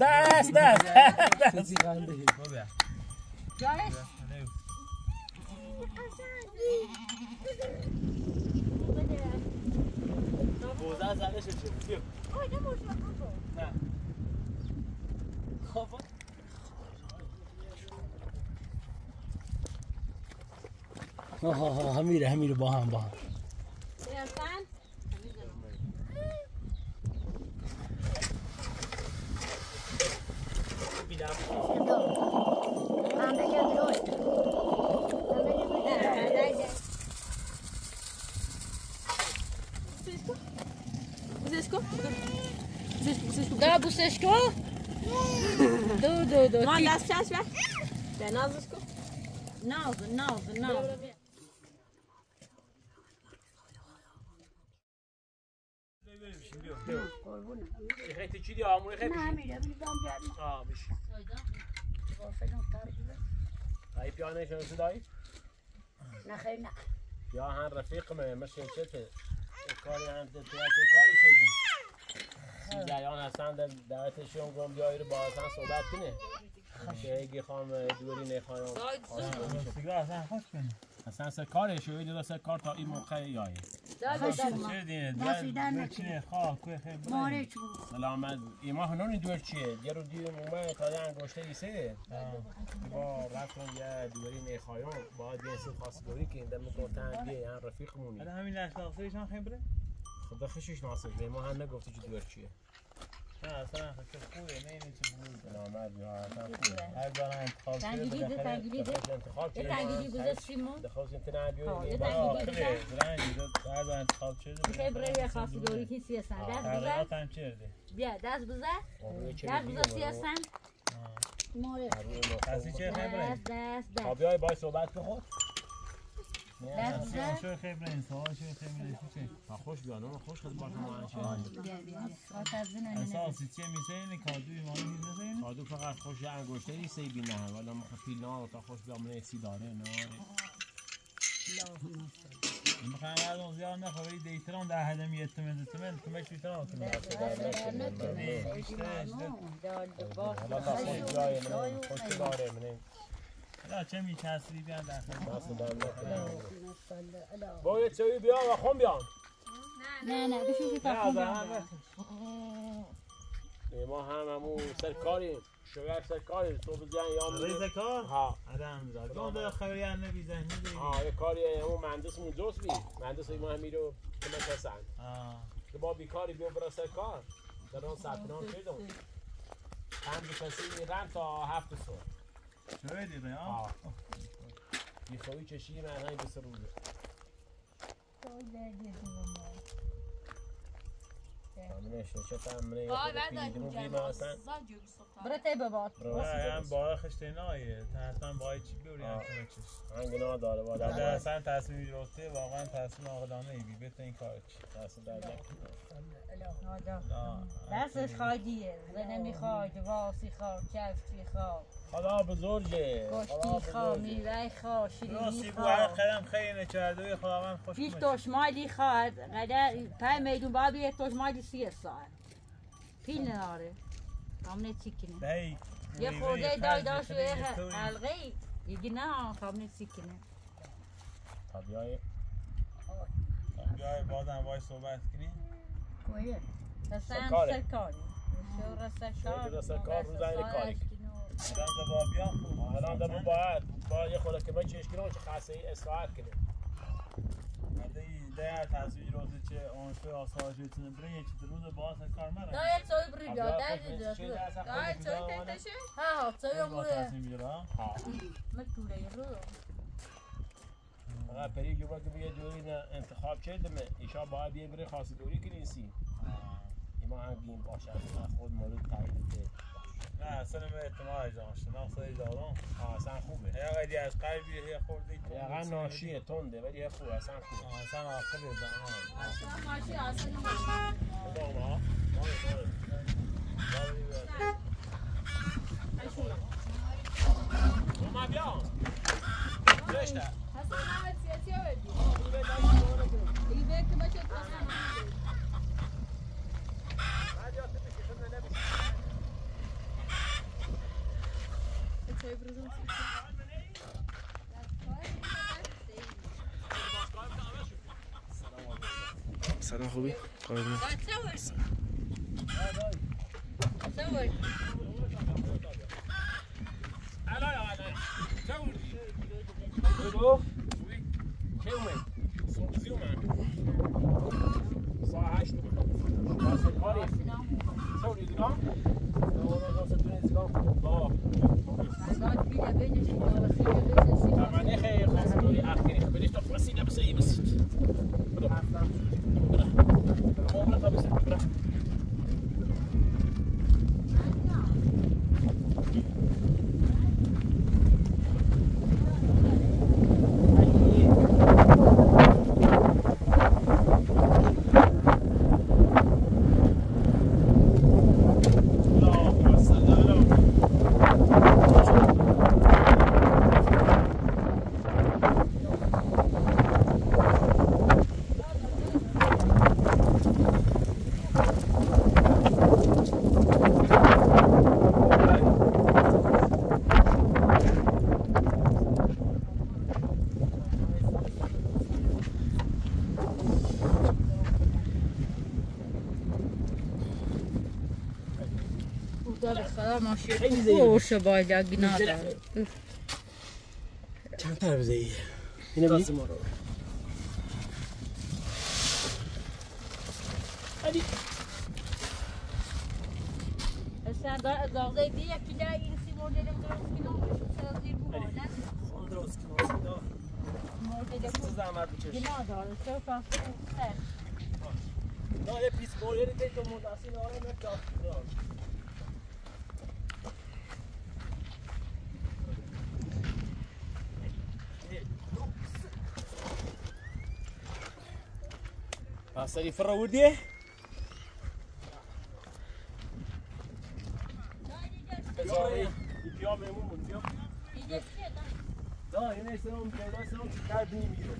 دست دست بیا نه خب ها همیره همیره با هم با هم. Da بوسش کن دو دو دو من دست چشم به نازش کن ناز ناز ناز خیلی چی دی آموی خیلی آه میشه ای پیانه شنوشو دایی؟ نه خیلی نه. یا هن رفیق مه مشه چته کاری هم تو چه کاری شدی جریان هستن در دعوتشون گم بیایی رو با اصلا صحبت کنه که اگه خواهم دوری نخواهم سیگار اصلا خوش کنی. اصلا سر کارش رو ایدو سر کار تا این موقع دینه دل چینه خواه کوی خیلی سلامت. ایما هنون دور چیه؟ یه رو دیر مومه تا یه انگوشته ایسه با رفتم یه دوری نخواهم باید یه سی خواستگاری که این دم گفتن بیه یه رفیق مونی. همین لشناختهشان خیلی بره خب خشش ناسه به ما هم نگفتی که دور چیه. اصلا خیلی خوبه نه اینه چه بود سیاسن دست دست دست. چه خیلی بره دست دست دست آبیای باید صحبت بخور دست بزن شو خیلی خیلی بره چه خوش بیانم خوش خد باشه ما بیا بیا آتش زن اساسی چه میشه این کادوی ما این کادو فقط خوش یه انگشته ای سی بی نه ولی ما خفیل نه تا خوش بیامونه سی داره نه می‌خوام از اون زیاد نخوری دیتران در حد میتمن تمن کمک می‌تونم کنم حالا تا خوش بیای من خوش داره. من حالا چه میچسبی بیان در دست دارم نکنم باید چوی بیا و خون بیان نه نه بشو که از همه. ما هم همون سرکاریم. شویر سرکاری تو بزن یا می‌دی؟ ریز کار؟ ها. آدم زاد. اون داره خبری هم نبی ذهنی دیگه ها یه کاری همون مهندس مون دوست بی. مهندس ما همی رو هستن آه. که با بیکاری بیا برا سرکار. در اون ثبت نام شدم هم کسی میرن تا هفت صبح. آه بیخوی چشی من همین بسر روزه من شرکت هم من یه خود هستن برای تی بباد نه هم بارا خشته نایه باید چی بیوری هم. کمکش هنگ نا داره با در اصلا تصمیم گرفته واقعا تصمیم عاقلانه ای بی این کار چی دست در دستش خواهدیه زنه می‌خواد واسی خواد کفتی خواد خدا بزرگه. گشتی بزرگه. میوه خواد شیرینی خواد قدم خیلی نچرده خداوند خوش پیش کنه. توشمالی خواد قدر پای میدون بابی یک توشمالی سی ساعت. پیل نداره همونه چیکنه دهی یه خورده دای داشت طوری. حلقه یکی نه همونه چیکنه طبیعی بیای. بازم وای صحبت کنی. رسن سرکاره. سرکاری. شو که سرکار رو زنگ کاری. آدم دا با بیا خوب الان دم باید با یه خورده که من چش کنم چه خاصه ای استراحت کنه ده هر تصویر روزی چه اون شو آسایش بتونه بره یه چیز روز باز کار مرا بری طبیعی دای خوش دای چیز اصلا دای خودت چوی می‌دونم تکتشه ها ها با موره تصمیم بگیره ها. مکوره رو. فقط پری جو که بیه دوری نه انتخاب چه دمه ایشا باید بیه بره خاصی دوری کنی سی ایما هم گیم باشه خود مورد تایید ده نه اصلا به اعتماد اجام شناخت اجارم ها اصلا خوبه یا قدی از قلبی یه خورده واقعا ناشیه تنده ولی یه خوبه اصلا خوبه اصلا عاقل زمان اصلا خدا ما ما بیا رشته اصلا نمت سیاسی بدی ای به که اصلا سلام خوبی؟ قربونت. بگو چه اومد؟ صبحی اومد ساعت هشت اومد واسه کاری سوری دیگم واسه تونی دیگم با من خیلی خواست دوری اخیری خبرش تو وسیله بس ای بس برو برو عمرك بس برو اللهم صل على محمد خیلی خوش باید نداره چند تربیزه ایه اینه بی؟ ما رو هدی Sen da zağda bir yakıyla ilgisi modelim درست کنم سازی بود نه خون درست کن دا مدل چه زحمت بچش گنا داره تو فاصله سر دا یه پیس بولیری دی تو مدرسی داره نفت پاسری فرا بیا دیگه چیه دا این سرم پیدا سرم چیکار نمی‌گیره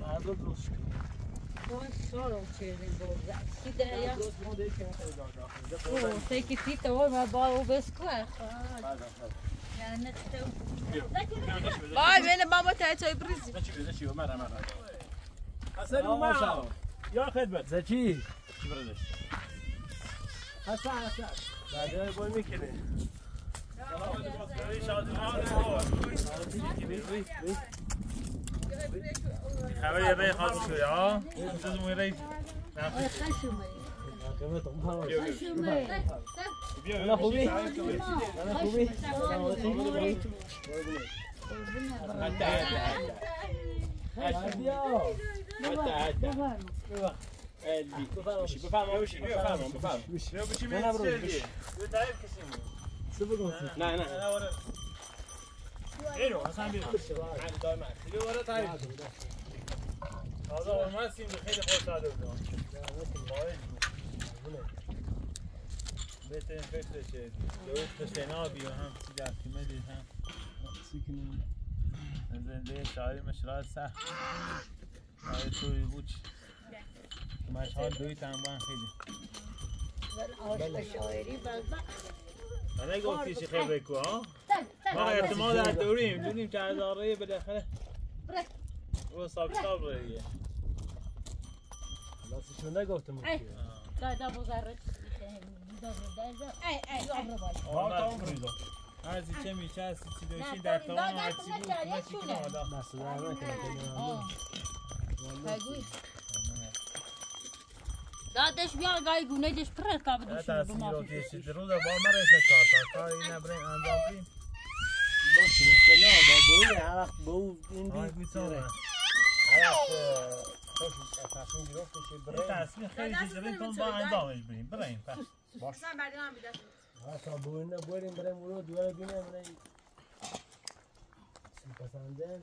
بعد درست شد تو سال چیزی بود کی دریا درست کنم دیگه که نخواهی او تی که حسن اومد. یا خدمت. زکی چی؟ بردش حسن. حسن بعد بای می‌کنه. خبر یه بای خاص شده ها چیز موی رئیس خشمه انا خوبی؟ انا نه نه اینو حسن بیرون دیگه وارد تعریف تازه اومد خیلی خوش داده بود بهترین فکرشه درست شنابی و هم تیمه دید هم زنده شاعری مشرات سخت توی بود. مشهار دوی تنبان خیلی. من نگفتی چی خیلی بکو ها؟ ما اعتماد در دوریم. دونیم که از آره بالاخره. کتاب رو دیگه. دستشون نگفتم دا دا بزرگ. هرچی چه میشه هستی چی داشتی در توان هرچی بود دادش بیا گای گونه دش پر کا نه بدوش تاثیر ما رو کشید رو در بار مرسه کار تا کاری نبرین انجام بین باشه مشکل نه با بوی هر وقت بو این بی بیتونه هر وقت خوش تصمیم گرفت که این برای تصمیم خیلی چیزی کن با انجامش بریم بریم پس من بعد من بیدم تا بوی نه بریم بریم اون دوباره ببینیم نه پسندن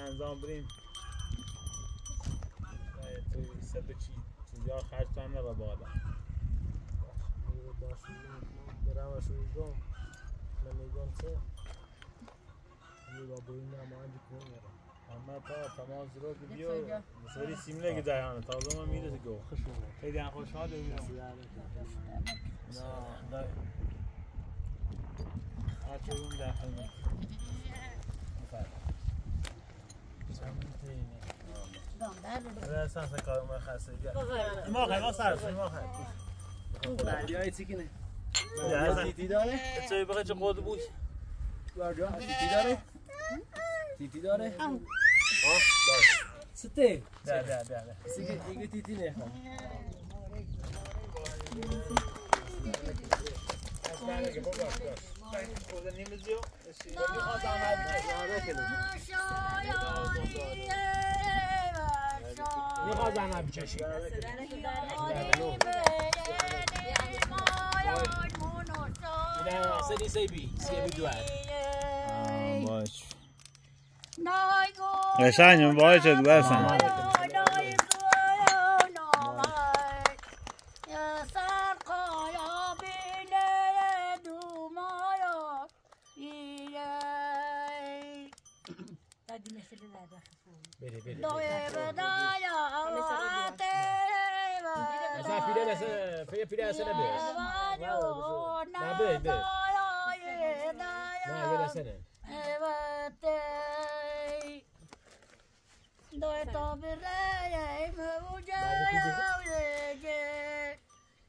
انجام بریم. تو سب چی چیزا خرج تو هم نبا بالا برم و شروع گم من میگم چه یه با بوی نماینده کنم اما تا تماس رو که بیو سری سیمله که دایانه تازه من می‌رسه گو خیلی هم خوشحال ببینم نه. هر چه اون داخل می اساس کار ما خسته ما خیلی ما سر ما خیلی بردی چیکنه جهازم. تیتی داره؟ چه بقیه چه قود بود بردی تیتی داره؟ تیتی داره؟ آه. داره سته ده ده ده ده سیگه ایگه تیتی نه می‌خواد زنه بچشی سری سی بی سی بی دوار باش قشنگ باید شد برسن Asa pide nasa pide pide asa nabe. Nabe nabe. Na ye nasa ne. Doy to bire ye mu jaya ye ye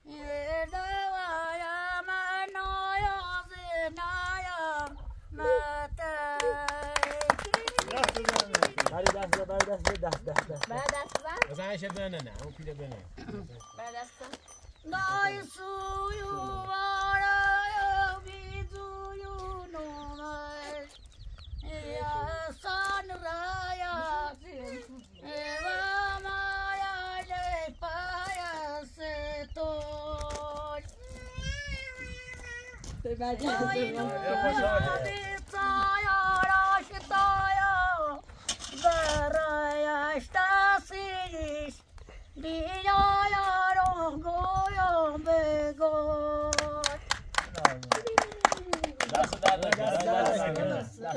ye da. بری دست بده بری دست بده دست دست دست بعد دست مثلا ایشه بنه نه اون پیره بنه بعد دست nói suyu vara vi duyu no mai ya san raya eva maya le paya se to دست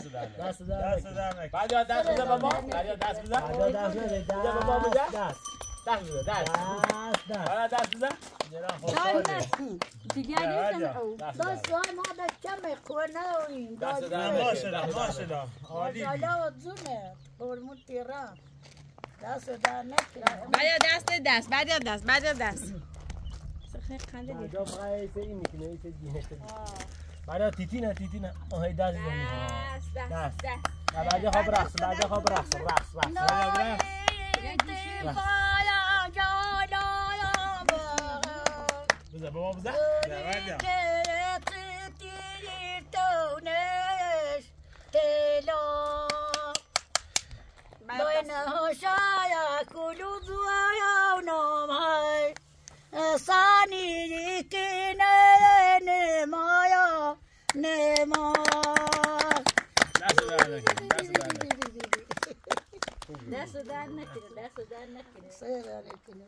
دست دست دست در. بعد یا دست بده بابا بعد یا دست بده بعد دست بده بده بابا بده دست. دست دست. دست دست. بعد دست بده جرا خوشحاله دست دست بده وای ما در کم کنه دست در باشه ده. عالی حالا زونه برمون تیران دست در نکنه بعد دست دست. بعد دست. بعد دست. خیلی خنده دید. بعد ایسه این می‌کنه ایسه بعد تیتی نه تیتی نه آه دست زنی دست دست دست بعد خواب رقص بعد خواب رقص رقص رقص بزن بابا بزن Sani kine ne maya دست. دست در نکن. دست در نکنه دست در نکنه سه در نکنه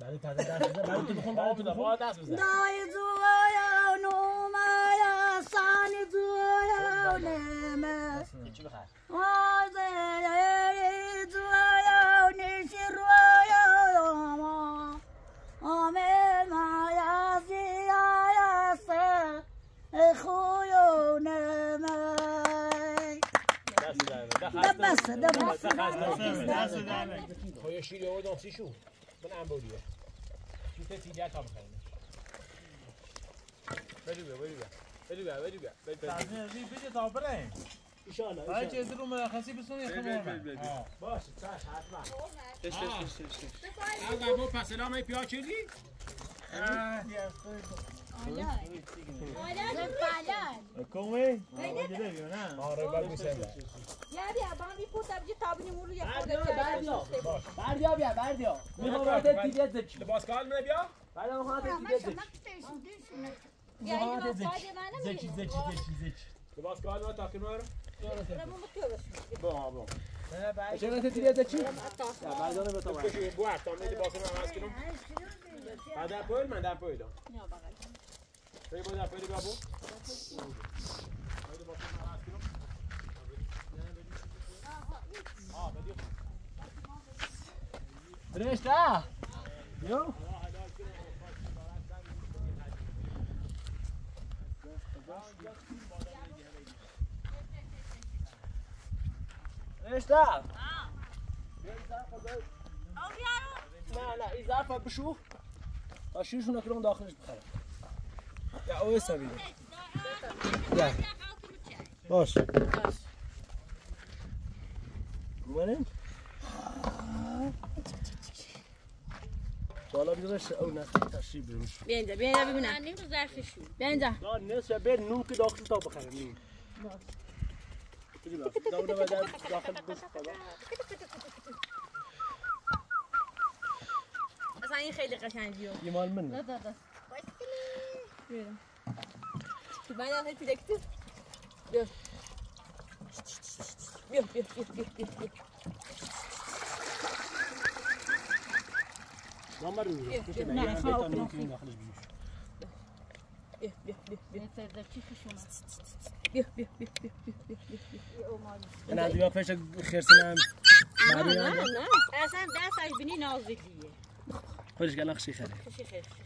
بعد تازه دست بزن بعد تو بخون بعد تو بخون دست بزن دای زویا نومایا سانی زویا نمه چی آزری زویا نشرویا ما آمل مایا زیایا سه خویو نمه دبست دست در نکن. خوی شیری او دانسی شو من ام بودیه چیت تیجا تا بخیر بری بیا بری بیا بری بیا بری بیا بری بیا باید چه درو مرخصی بسونی خبر باشه چش حتما آقا پس الان می پیا چیلی Come? آره بعد یا بیا با می پوتا بجی تابنی مولو یا بردیا خودت بردیا بیا بردیا می‌خوام رات دیگه زچ لباس کال می بیا بعد می‌خوام رات دیگه زچ یا این می‌خوام رات واسه زچ من زچ زچ زچ زچ لباس کال ما رو متوبس با با چه رات دیگه زچ بعد اون بتا بکشی بو اتا می لباس رو عوض کنم بعد اپل من اپل دو تو بود اپل بابو Resta! Jo? Resta! نه نه این ظرف بشو تا شیرشون رو داخلش یا او حسابی یا باش منم بالا بیارش او نه تشریف اینجا بیا اینجا ببینم نیم ظرفشون بیا اینجا نه نصف بر نون که داخل تا بخرم نون بگی باش داونه و داخل بس خدا اصلا این خیلی قشنگیه یه مال من رو نه، نه خواه تا نون اوکی. که این داخلش بیوش بیا بیا بیا بیا نه ده چی خشونه بیا بیا بیا بیا بیا بیا بیا او مالی نه دیگه فش خرسنم نه بعدی نه نه نه اصلا دستش بینی نازکیه خودش گلن خشی خره خشی خیلی پیش به بان خیلی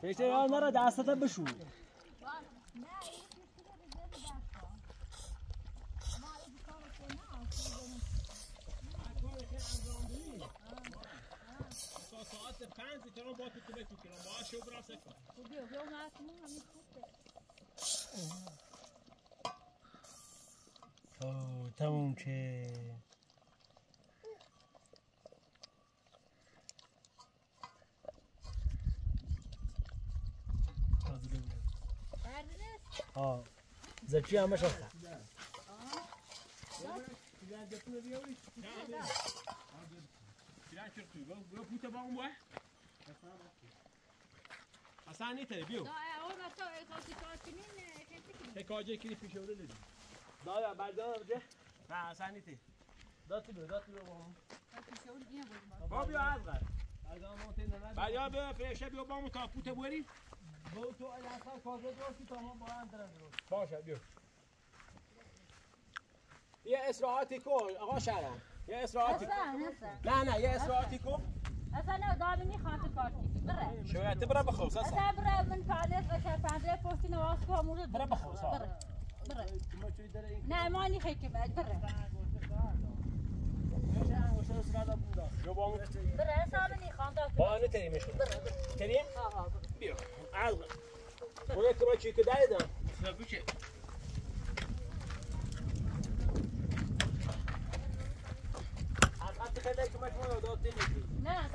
تو تو گرجی یا خرسی هم فکر یا نره دستت بشو اوه تموم که آه زکی همش آخر اصلا نیته بیو اول ما تو خاطی خاطی نه کاجه کلی پیش اوره لیدی دایا بردان بجه نه اصلا نیته داتی بیو داتی بیو با بیا از غر بردان بیا پیشه بیا با تا پوت بوری درستی تا ما با هم درست. باشه بیو یه اصراعاتی کن آقا شهرم یه اصراعاتی کن. اصلا نه نه یه اصراعاتی کن. اصلا دامنی خاطی خاطی بره. شویت برا بخوص اصلا. اصلا بره من فعلیت بشه پنجه پشتی نواز که همون برا بخوص بره. بره. نه مانی خیلی بعد. بره. بره حسابنی خانده با آنه تریمشون تریم؟ ها ها بره. بیا. از اون یک ما چی که دایدم بگوشه از خط خیلی که مجموعه رو داد دیدی نه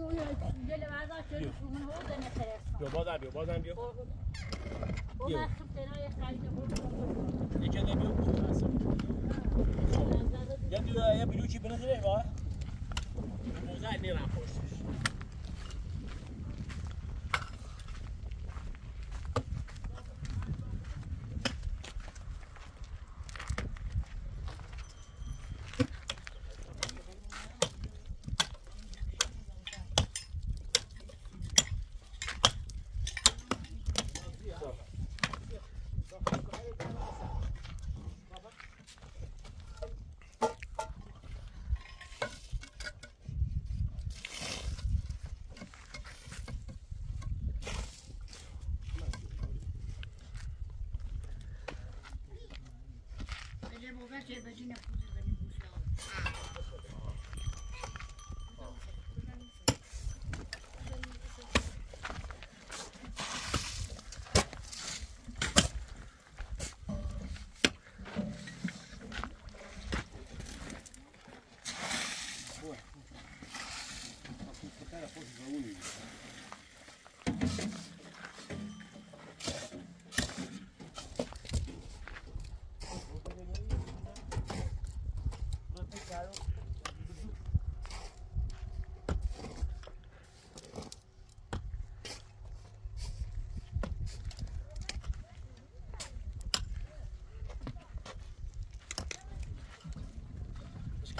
دا میگم تو بره بخو ها داد بره اسراعت بره باش اینو بهتره گیره هایی آه. اما یه جل وزا چه من هو ده نترسم بیا بازم بیا بازم بیا اون اخر تنای خرید بود یکی دیگه بیا یه دو یه بلوچی بنظره با موزه میرم پشتش اصلا او بیده بمو میخوامش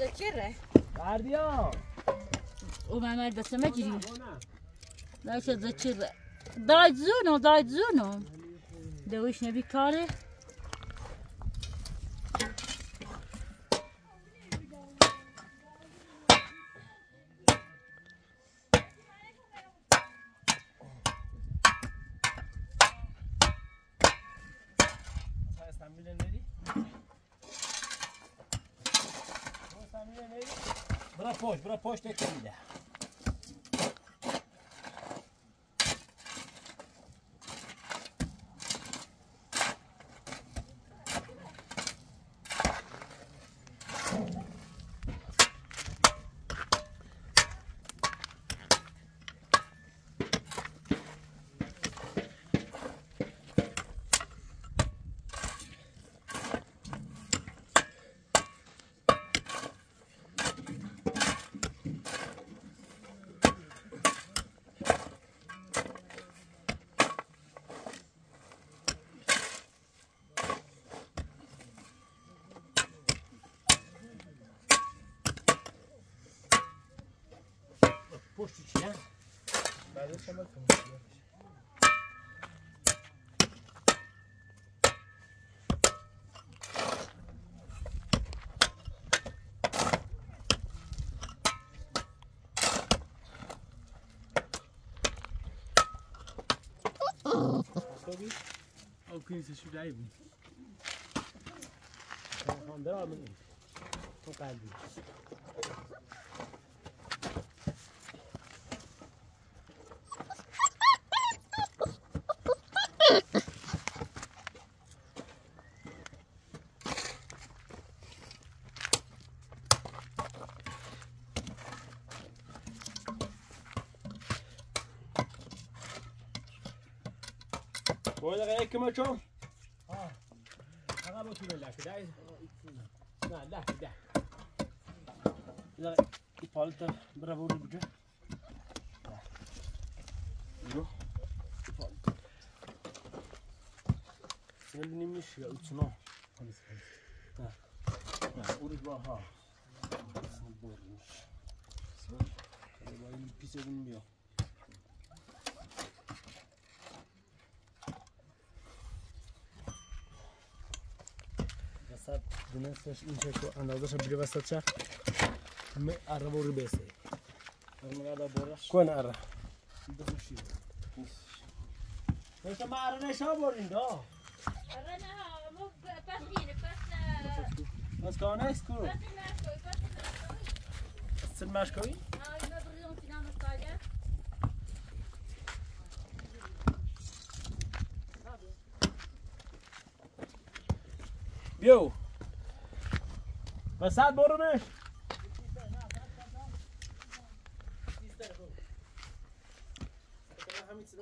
do ciebie. بردیا Mehmet بس ما جري دایشه do ciebie. Daj zuno, daj zuno. دویش نبی کاره aposta aqui. É برا پشت برا پشت یک میده پشت چیه؟ او کنیسه شو دایی خان درا من این تو قلبی Böyle Aleyküm hocam. Ha. Aga bakayım la kadar. Na la kadar. La ipalta bravo rubucu. Yok. Sen benimmiş ya uçuna. Ha. Uruç var ha. Sen bormuş. Sen. Kalabalığın pis edilmiyor. دونستش این چکو اندازش بیره وسط چه همه عرب رو بیسه کن عرب بخشی نشا ما عرب نشا بورین دا بس کانه است کرو سن مشکوی بیو وسط برونش.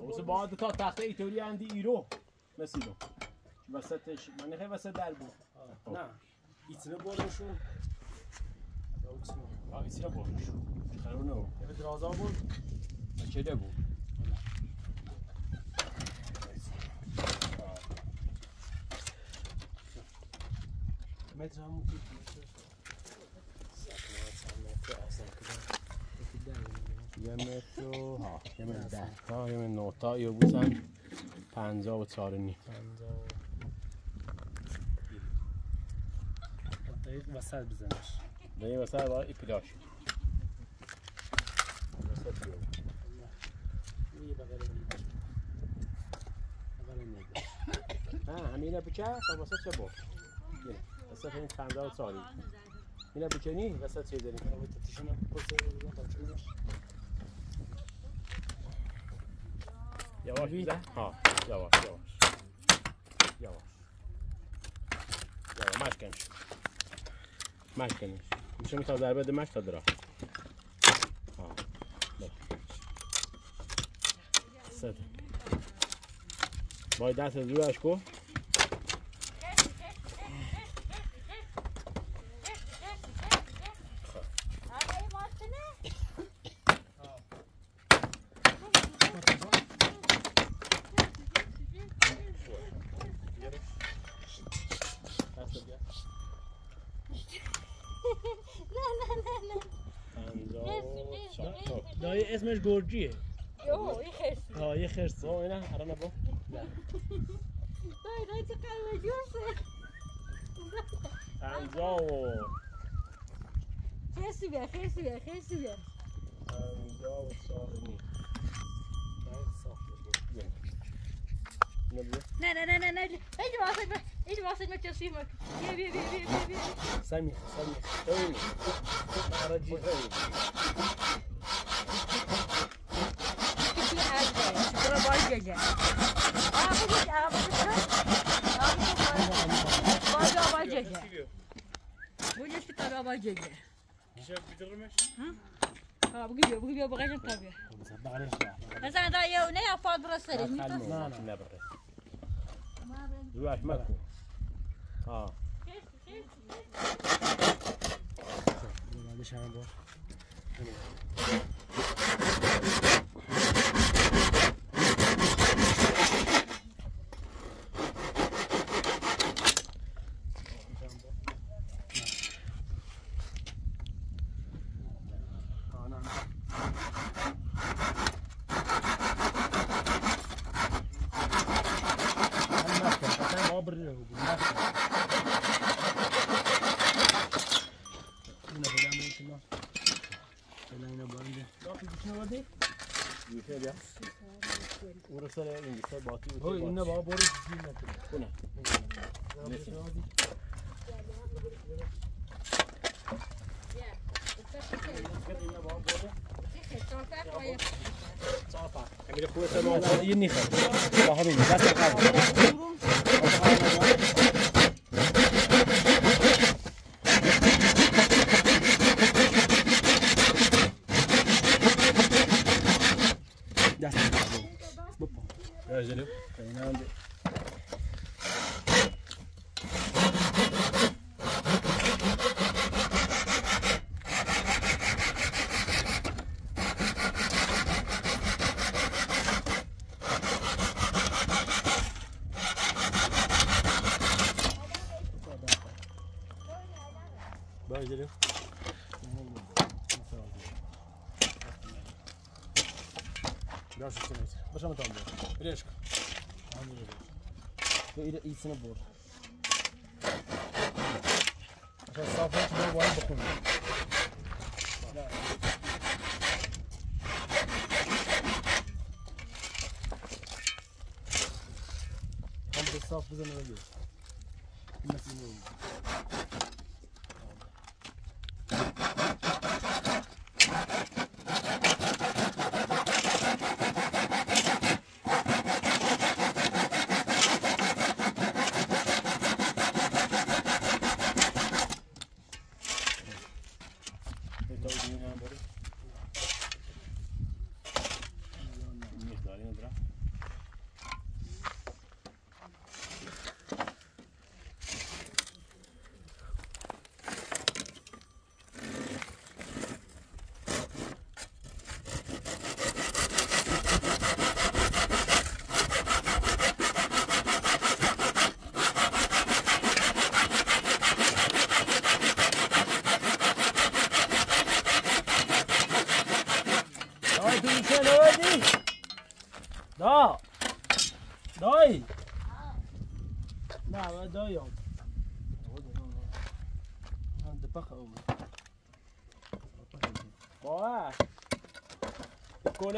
واسه بعد تا تخته ایتوری اندی ایرو. مسیدو وسطش. من خیلی وسط در بود نه. ایتنه برونشون آیسی برش خرونو Evet razı ol. چه بود Metre hamur یه متر و ها یه متر ده. تا یه متر نه تا. یه پنجاه و چهار و نیم. دقیق وسط بزنش. این وسط باید نه همینه بچه تا وسط چه بود اینه وسط این پنجاه و چهاری اینه بچه نی وسط چه داریم Evet ateşine koysa buradan kaçırmış. یواش بزن. ها یواش یواش. یواش. یواش مشکنش مشکنش میشه میتا ضربه ده مش تا درا ها بله. سده باید دست رویش کو دست بیا پنجاه و چهار. خب. Dayı اسمش گرجیه. یو این خرسی. ها یه خرس تو اینه الان نبو دای دای چقدر جوسه پنجاه و خرسی بیا خرسی بیا خرسی بیا. پنجاه و چهار و نیم. اینو بیا. نه نه نه نه نه. ایجا واسه ما ایجا واسه ما چسی ما بیا بیا بیا بیا بیا سمی سمی. خیلی. عراجی خیلی. بیا از بیا برو باید بیا آبو بیا آبو بیا باید باید بیا بوجش که تا باید بیا Kişi bitirmiş. ها بگی بیا بگی بیا بغیرم تا بیا Bağırış ya. مثلا دا یو نه افاد برسه خلمو. نه، نه. نبره. روش مکن. ها. Bağırış hemen bu. گوشه بیا. او رو سر این گوشه باتی بود. Oy inne baba boru dinle. کنه. امیر خوبه سر ما. یه نیخه با همین دست قبل دست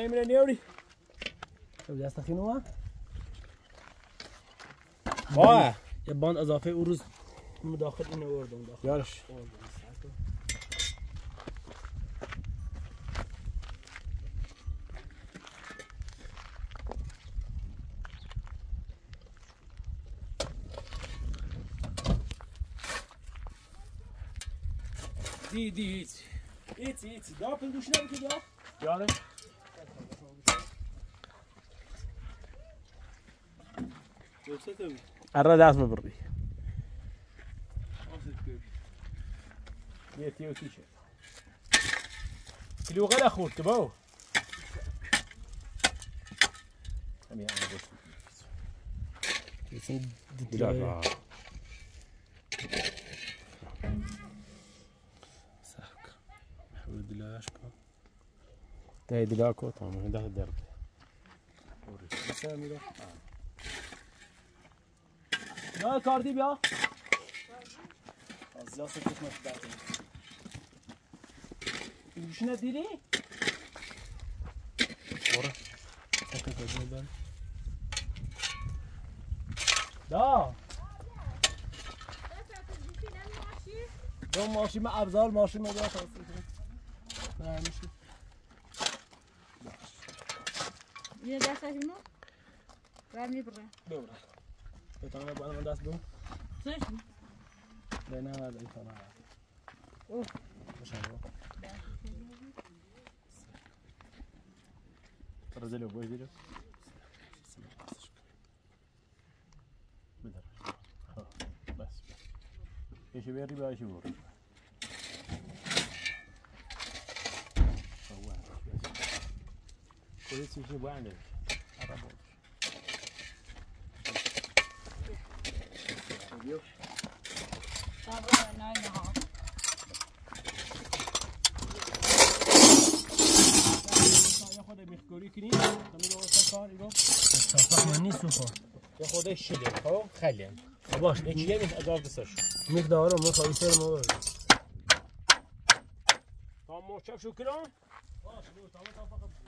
میره نیوری. شو دست خینو ها باه یه باند اضافه او روز مداخل اینو داخل یارش دی دی هیچ هیچ هیچ دا پنگوش نمی که دا یارش الرداس ما بردي يتيو تيشيرت كيلو غير أخوك تباو همي أنا تاي دلاكو طعم هذا دار سامي ده نه کاردی بیا. از یاس کش مش بعد ایش ندیری برو. سکت بزن دا. دو ماشین ما ابزار ماشین ما داشت نه میشه. یه دست از اینو رم می‌بره. ببره. بتانه با من دست بو سوش نه نه نه این کنه اوه. مشان رزلو بوي ديرو بدر ها بس. ايش بيري بقى ايش بوري كويس ايش عربو نه نه ها يا خود میخکاری کنی تمیز واسه کار ایگو من نیست تو یا خود شیله خب خیلی باش یکی یه میز اجاز دستش مقدار ما سر ما برد تا مرچب کنم باش تا تا فقط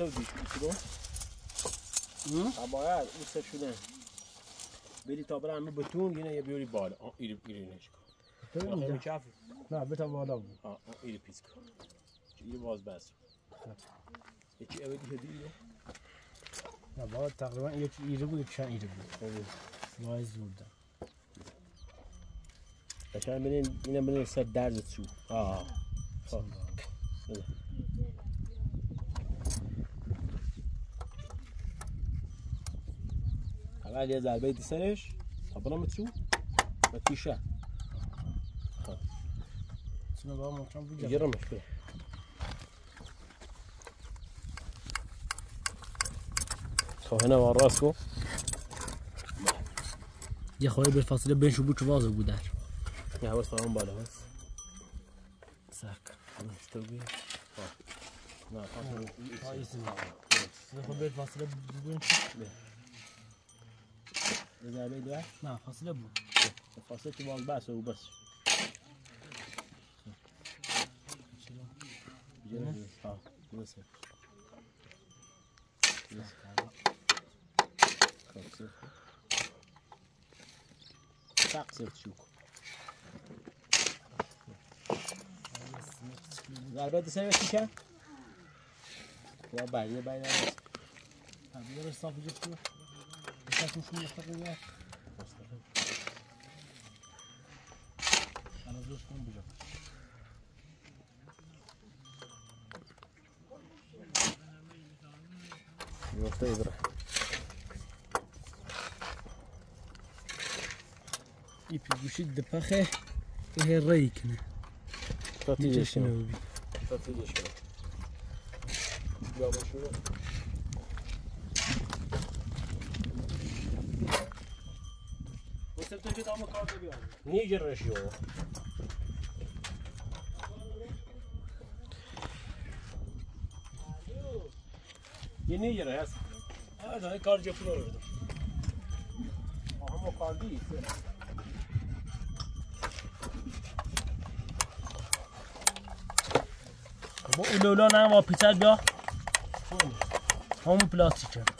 Sevdi kilo. Hı? باید او سه شده. بری تا برم رو بتون یه یه بیاری بالا. آه ایری ایری نشکن آخه نه بتا بالا. بود آه آه ایری پیس کن. ایری باز بس. یه چی اوه دیگه دیگه نه با تقریبا یک ایره بود یک چند ایره بود وای زورده. قشنگ ببین اینم ببین سر درز تو آه. خب. بده. یه ضربه دی سرش. تا برم تو و تیشه چون با محکم بود گیرمش تا هنا یه خواهی به فاصله بینش بود چه وازه بود در Ja, was dran بالا was? سک استوي نه ها ایزی نه إذا بعيد واحد؟ نعم فاصل أبو. فاصل تبغى البعث وبس جميل ها بس. نعم. بس خلاص. تاقصر تشوكو ضربة تساوي كيشان يا باي يا باي يا باي هذا الصف جبتوه. بریه تبدیل صاف جبت له بس مش مستقيم انا زوج كون بجا میفته ایبره ای پیگوشی دپخه که ری کنه تا تیجش کنه نوبی تا تیجش کنه بیا باشو وصل تو که دام کار بیاد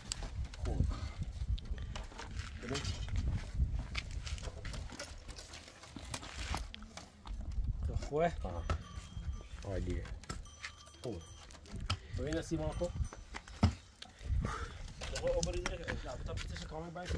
با هست یا میودونه ها سه تا بزنه بگو هشت خب خب خب بودن بود از سه خواه عالیه خوبه ببین سیمان کو Bazı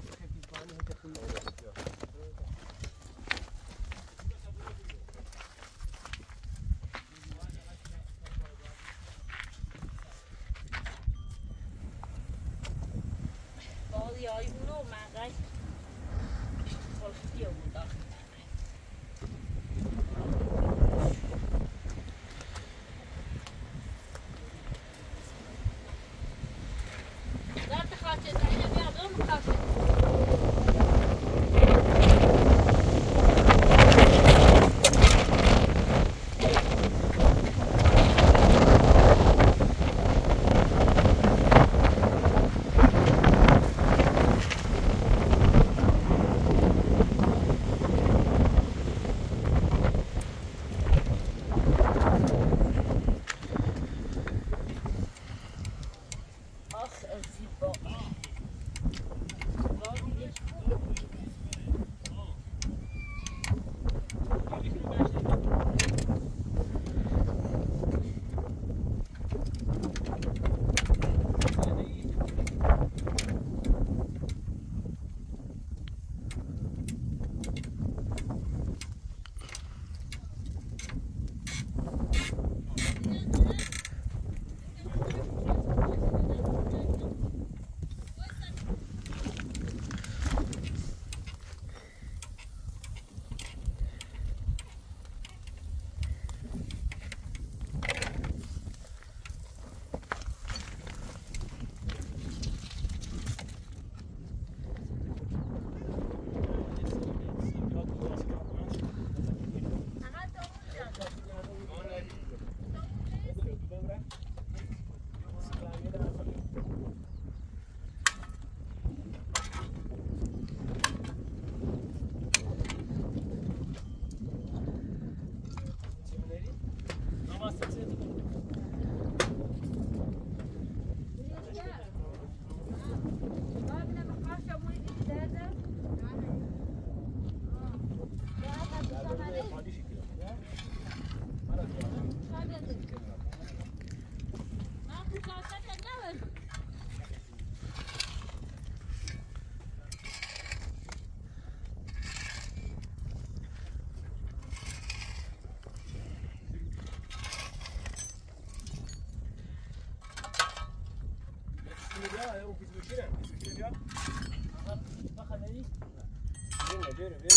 Vira, vira.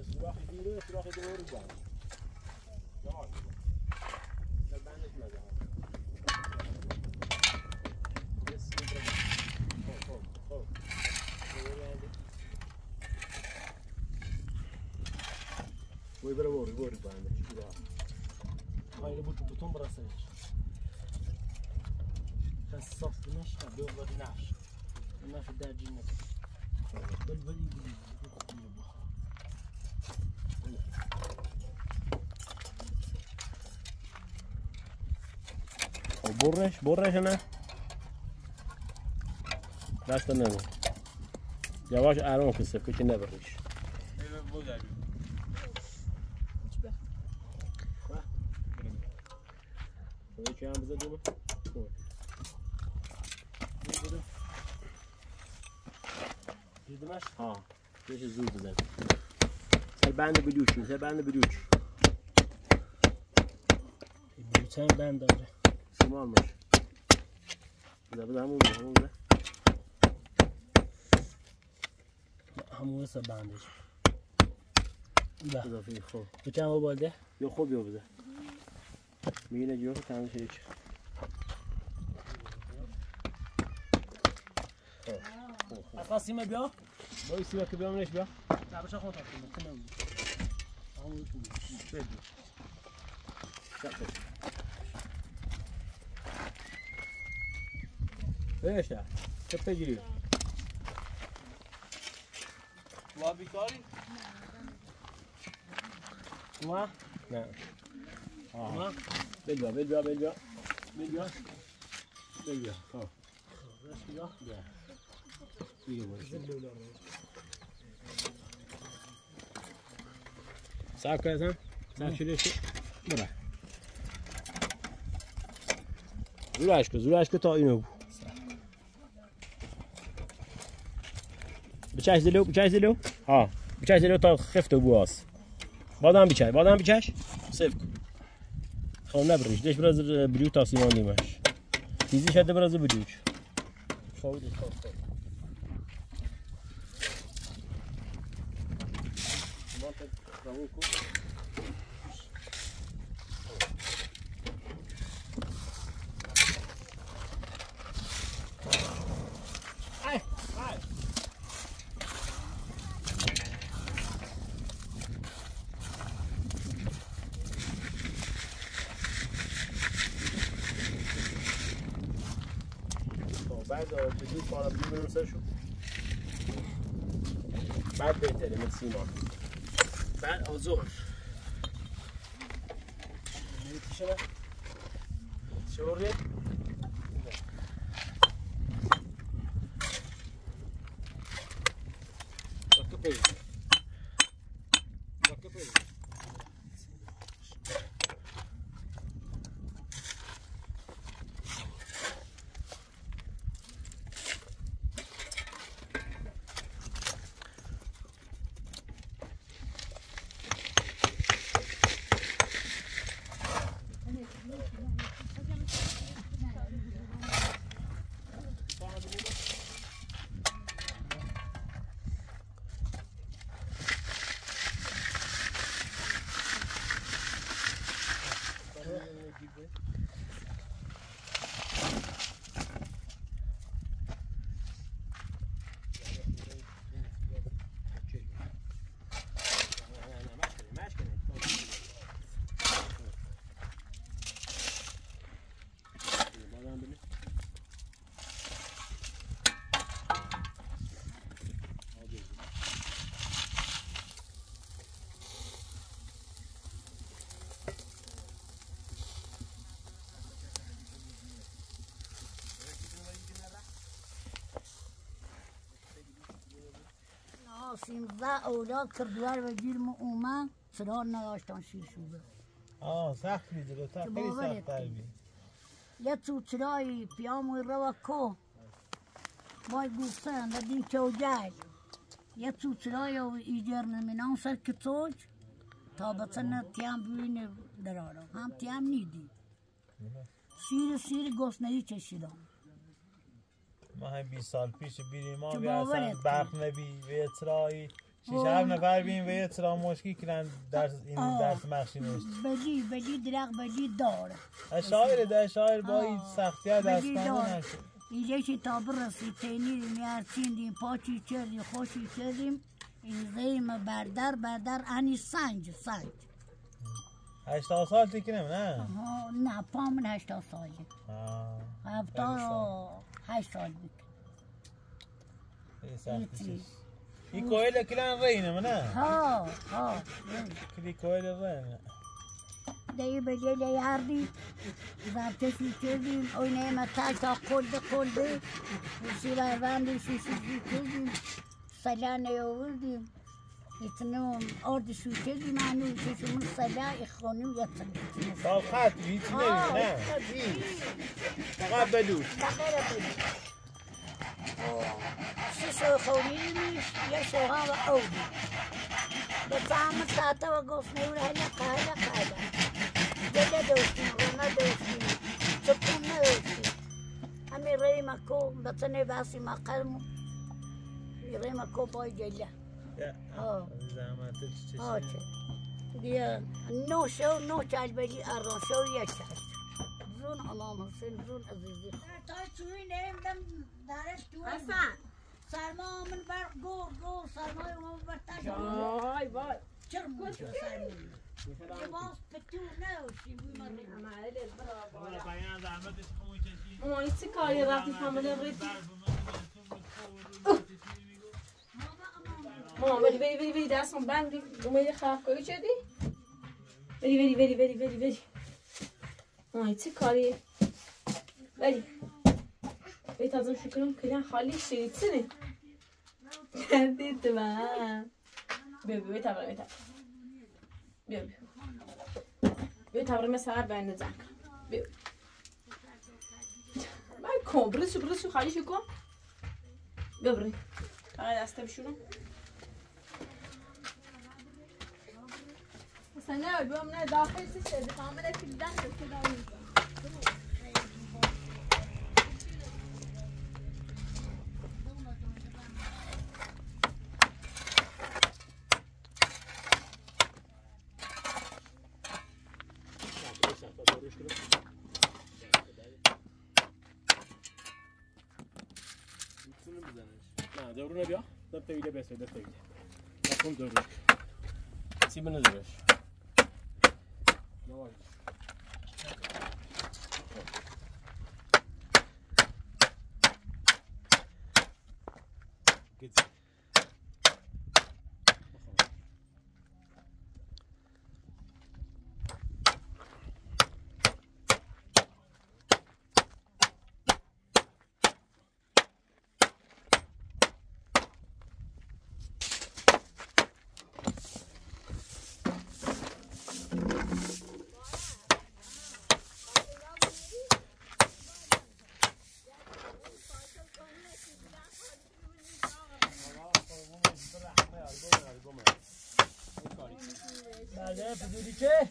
Esse buraco vira, esse buraco é, é, é do Uruguai. Da ótima. Da banda de melhor. Esse é pra mim. Fogo, fogo, fogo. Voi bravori, voi ribande, ci va. Vai, le butto tutto un braccio. Che soffro, non sta, devo vadinare. Naş der cinnet. Bel bel iyi برش برش یواش آروم کسه که نبرش یکی هم بزد دومه دیدمش ها یه زود بزن سر بند بلوچ سر بند بلوچ بلوچ هم بند داره. سیمان باش. بزن بزن همون بزن همون بزن همون سر بندش. فی خوب. تو چند با بالده؟ یا خوب یا بزن میگه نجیو که تمام شده چه اصلا سیمه بیا. بایی سیمه که بیام نش بیا. لبش خود کنم کنم همون شد شد ايش كيف تجري؟ و بیکاری ما؟ نعم اه بلبا بلبا بلبا بلبا باش صاحب کردن صاحب شده شد برا زورش کن زورش کن تا اینو بو بچش زلو بچش زلو. ها بچش زلو تا خفت بو آس بادم بچش بادم بچش سیف کن. خب نبریش دش براز بلیو تا سیمان نیمش تیزی شده براز بلیوچ خب سیزده اولاد کردوار و جیرم اومن فلان نداشتن شیر شده آه سخت میده تا که خیلی سخت. بید یه چوچرای پیام رو کو بای گفتن دین چوجای یه چوچرای و ایجر نمینان سر کتوج تا بسن تیام بین درارو هم تیام نیدی. سیر سیر گسنهی چشیدم ما هم 20 سال پیش بیریم ما اصلا برق نبی و اطلاعی شیش. هفت نفر بیم و اطلاع مشکی کردن درس این. درس مخشی نوشت. بدی بدی درق بدی دار. شاعر ده شاعر با این. سختی ها دست نشد. اینجا که تا برسی تینیدیم یارچیندیم پاچی کردیم خوشی کردیم. این غیم بردر بردر انی سنج سنج. هشتاد سال تکنم نه؟ نه پا من هشتا ساله. آه. هفتاد و هشت سال بود خیلی سختی هیچی. چیز این کویل کلان رینه نه ها ها کلی کویل رینه دی به دی هردی زبطشی کردیم اوینه ما تا کلده کلده سی بروندی شیشی شی کردیم سلانه آوردیم ایتنم آرد شو کردیم هنو چشمون سلا اخوانیم یتنیم صاحب خط هیچ نمیدی نه فقط بلوش بخیر بود شیشو خونیمیش یا شوها و اودی به طعم تاتا و گفت نیور هلا قهلا قهلا جدا دوستیم رونا دوستیم چکم ندوستیم همین ری مکو بطنه باسی ما قلمو ری مکو پای جلا. زحمت چه آچه. بیا. نو شو نو چال بلی ارون شو یا چال زون امام حسین زون عزیزی. تا چوی نمیدم درش تو حسن. سرما من بر گور گور سرمای من بر تاش وای وای. چرم بود سرما لباس پتو نوشی بی مری ماما این چه کاری؟ رفتی کامل ریتی ماما بری بری بری بری دستم بندی اومدی خراب کنی شدی بری بری بری بری بری بری ماما این چه کاری بری بری تازم شکرم کلیان خالی شدید سنه کردید من بیا بیا بیا تبرم بیا بیا بیا بیا تبرم سر بند زن بیا من کن برسو برسو خالی ببری فقط دسته بشورم اصلا نه دوام نه داخل سیسته کاملا کلیدن کلیدن نه دورونه بیا دفته ویده بسه دفته ویده نکن noise. نواز برگه فضولی چه؟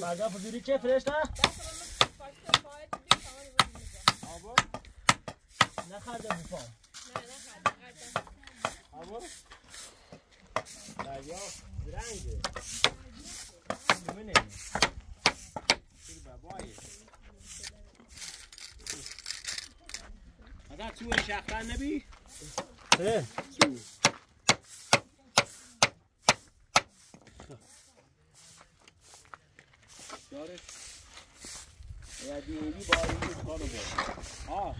برگه فضولی چه فرشت نه؟ بفام آبا؟ دریا زرنگه خیلی بابایه اگر تو شخصا نبی؟ اه تو داره یا دیوی با این کارو بود آه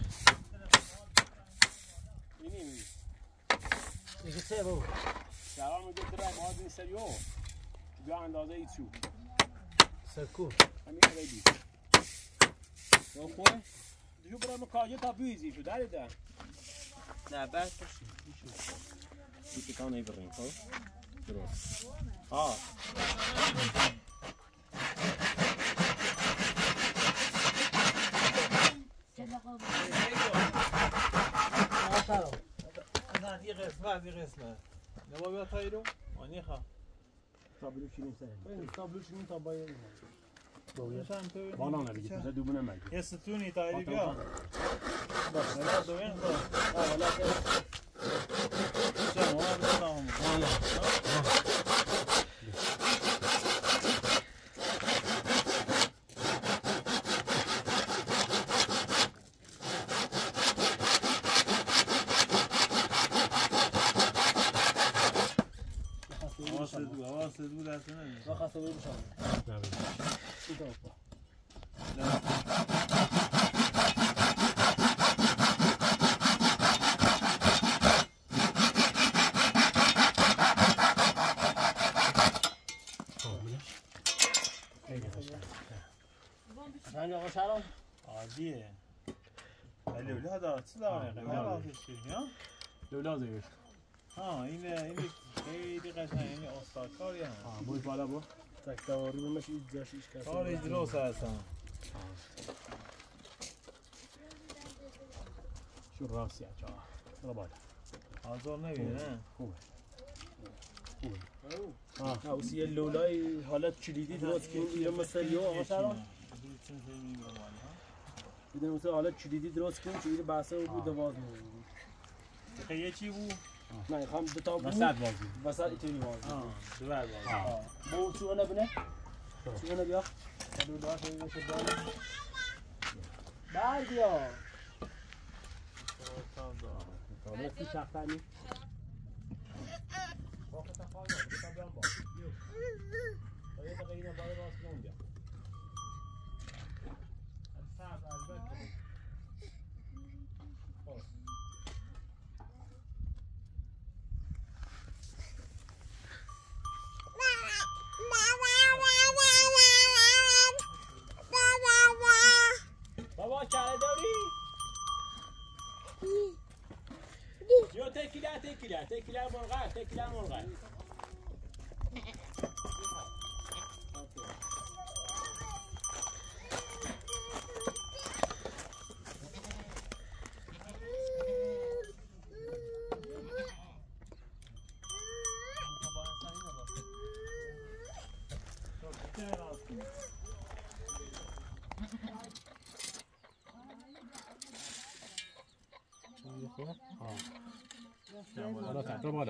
اینی می بو شرار میگه درا باز این سریو بیا اندازه ای چو سکو. همین ریدی تو خواه؟ دیگه برای مکاجه تا بیزی شو داره ده نه بس باشی دیگه کان ای برین خب؟ درست. آه از یه قسمت از یه قسمت. نبا بیا تایرو آنی خواه. تابلو چینیم سره این تابلو چینیم تا باید تا بالا نبیگی تو دوبونه یه ستونی تایری بیا. آتا. نه دوین خود آه، حالا که- چه ما هم بسامون بالا. حواست بود حواست بود دست خسته بود. قشنگ آقا شرم؟ عادیه چه داره قیمه بازشی ها لولا زیرش. ها این این خیلی قشنگ این استادکاری هم آه، بوی بالا بو. تک دواری بمش ایج جاش ایش کسی. کارش درست هستن شو راسیه چا. برو بالا. آزار نمیده خوبه. آه، اوسی یه لولای حالت کلیدی درست که اینه مثل یو آقا شرم؟ ایده مثل حالت کلیدی درست کن که اینه بحثه و بود دواز. دقیقه یه چی بود؟ نه خواهم دو تا بود. وسط بازی وسط ایتونی باز. آه دوبر باز بو چو نبینه؟ چو نبیا؟ لولا شوی بشه بالا. بر بیا. حالا سی شفتنی. باقی تا خواهی تا بیام با. تا یه دقیقه اینه باید راست کنم بیا. جو تکیله تکیله تکیله مرغه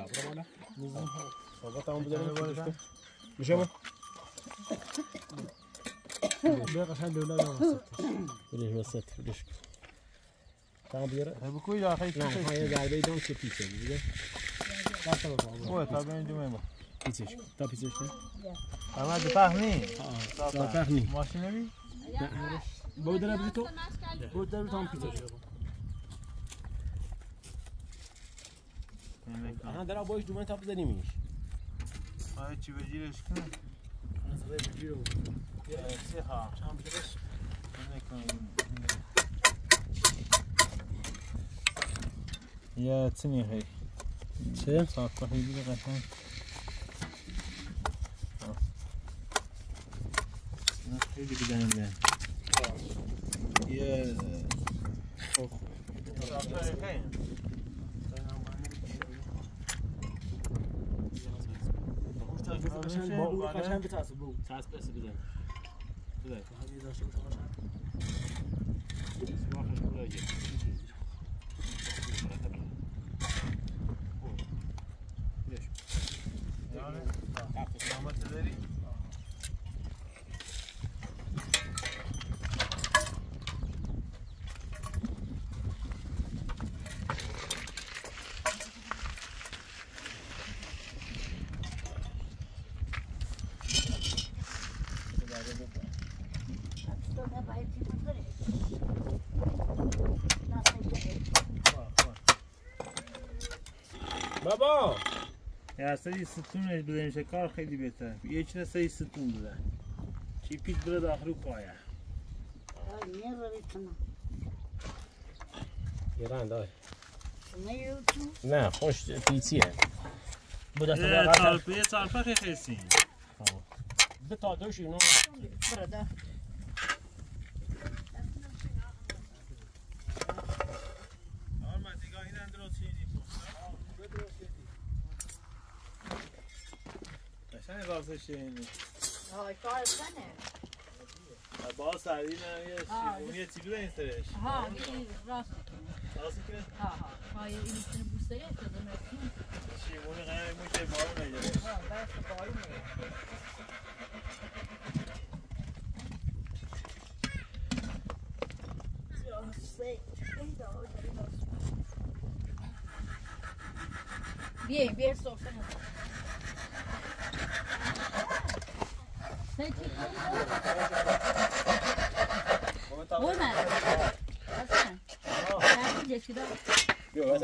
برو بالا. بابا تمام میشه ما بیا قشنگ لولا یا وسط بلش وسط بلش تمام بیاره یا خیلی نه ها یه ضربه دام که پیچه دیگه. دست رو بابا. اوه تا میمون پیچش تا پیچش کن. اما دو پهنی تا فهمی ماشین نبی؟ بود در بری تو. بود در تو هم پیچش آها در باش دومن تا بزنیم اینش آه چی به جیرش کنه؟ چی ها؟ چند بجرش؟ یا تنی خیلی چه صاف خیلی قشنگ نه خیلی بدن میدن یه قشنگ با اون قشنگ بتاسه بو تاس بس بزن بزن. بابا یا سری ستونش بده میشه کار خیلی بهتر یه چیز سری ستون بده چی پیت بره داخل پایه ایران دای نه نه خوش پیچیه بود دست یه بیا تالپه یه تالپه خیلی خیلی دو تا دوش اینو قشنگ اینه های کار کنه. با سردی نه یه شیرمونی یه چیزی این سرش. ها راست راست که ها ها پای این می‌تونه بوسته که زمستون شیرمونی قیمه موشه بارو نگیره ها بس بارون بیاین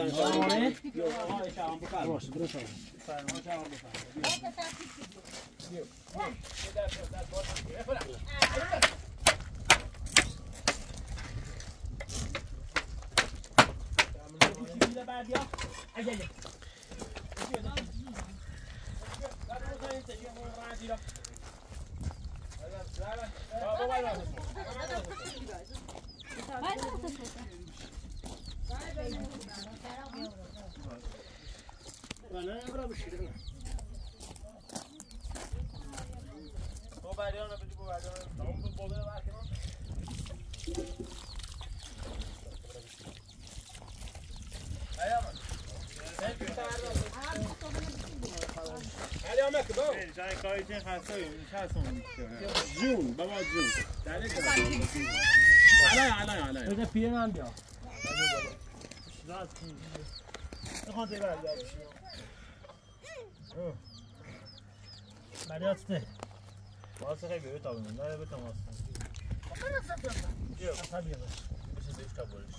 Yok sen şahane. باشه درست آمد. نه برا بشیر نه. با بریان رو بدی با بریان تمام بود بوده وقتی علی آمد که با جای کاری چه خسته ایم چه جون بابا جون علای علای علای بده بیا بردار بریات ده واسه خیلی به تابونه نه به تماس اصلا بیا باش بشه دیش تا برش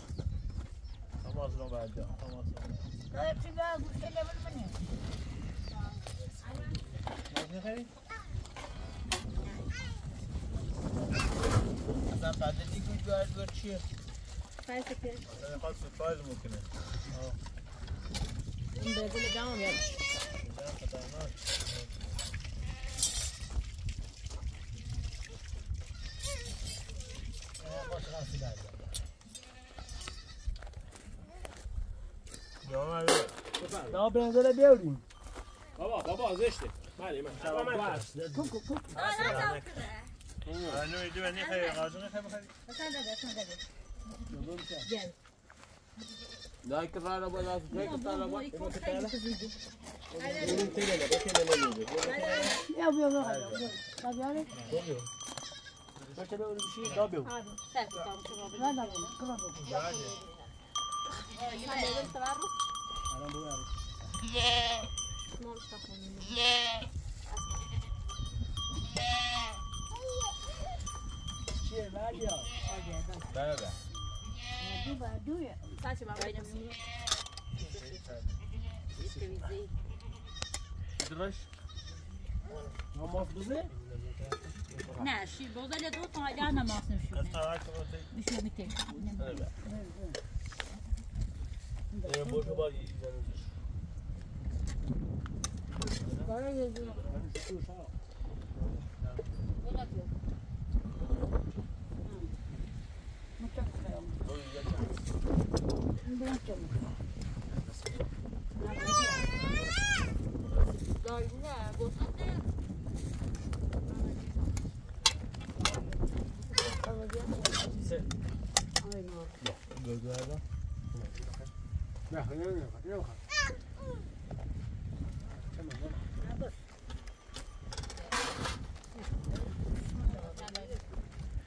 تماس رو بردار تماس رو چی با گوشه نبود منی می‌خری؟ اصلا فدتی گوش باید بر چیه؟ فایز که اصلا می‌خواد سپرایز ممکنه. این برزیل گام یاد اینجا خطرناک باشه راستی بردار جامعه رو نه برنزه بیاریم. بابا بابا زشته. مالی من شبا من اینو ایدی بنی خیلی قاجون خیلی بخری Hasan dede, Hasan dede. Gel. دای که را بالا فکر Bu, تا bu, bu, iki olsa iyi kızıydı. اون تیله نه بکنه نمیده بیا بیا بیا بیا بیا باشه به اون بشیر دا بیو Abi, sen tutalım, tamam. نه نه نه نه Sen de sever misin? الان بو عروس Tamam, tamam. چیه مریا بله دو با دوی Saçma benim. İşte bizi. درش نماز بزه Ne, şi bozayla da o hala namazını şu. از طرف تو Bir şey bitir. یه بوشو با ایزنش برای یه دو Ne, bozayla. نه نه نه نه نه